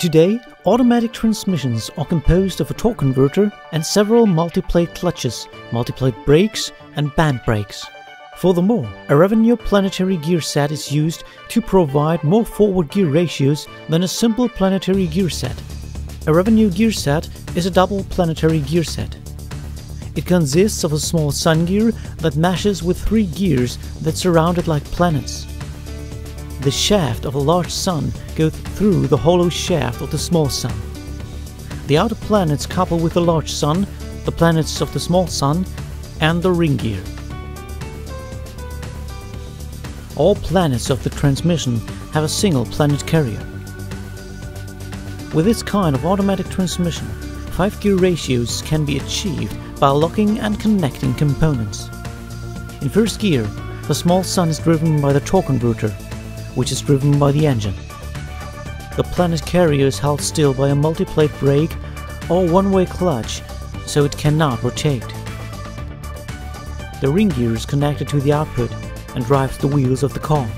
Today, automatic transmissions are composed of a torque converter and several multi-plate clutches, multi-plate brakes and band brakes. Furthermore, a Ravigneaux planetary gear set is used to provide more forward gear ratios than a simple planetary gear set. A Ravigneaux gear set is a double planetary gear set. It consists of a small sun gear that meshes with three gears that surround it like planets. The shaft of a large sun goes through the hollow shaft of the small sun. The outer planets couple with the large sun, the planets of the small sun, and the ring gear. All planets of the transmission have a single planet carrier. With this kind of automatic transmission, five gear ratios can be achieved by locking and connecting components. In first gear, the small sun is driven by the torque converter, which is driven by the engine. The planet carrier is held still by a multi-plate brake or one-way clutch, so it cannot rotate. The ring gear is connected to the output and drives the wheels of the car.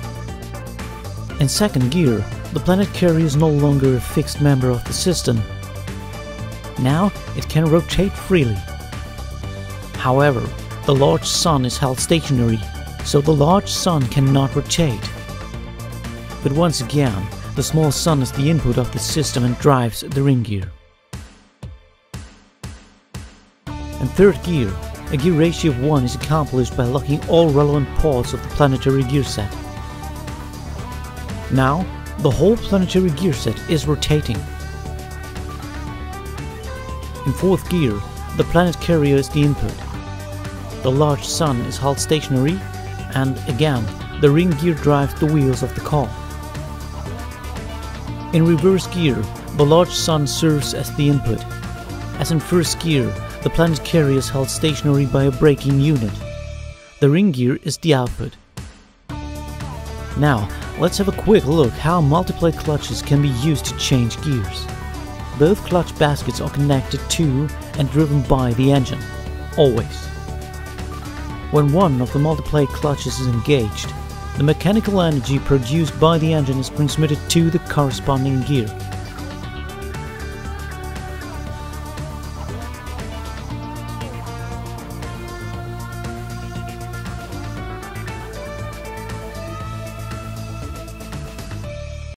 In second gear, the planet carrier is no longer a fixed member of the system. Now it can rotate freely. However, the large sun is held stationary, so the large sun cannot rotate. But once again, the small sun is the input of the system and drives the ring gear. In third gear, a gear ratio of 1 is accomplished by locking all relevant parts of the planetary gear set. Now, the whole planetary gear set is rotating. In fourth gear, the planet carrier is the input. The large sun is held stationary, and again, the ring gear drives the wheels of the car. In reverse gear, the large sun serves as the input. As in first gear, the planet carrier is held stationary by a braking unit. The ring gear is the output. Now, let's have a quick look how multiplate clutches can be used to change gears. Both clutch baskets are connected to and driven by the engine, always. When one of the multiplate clutches is engaged, the mechanical energy produced by the engine is transmitted to the corresponding gear.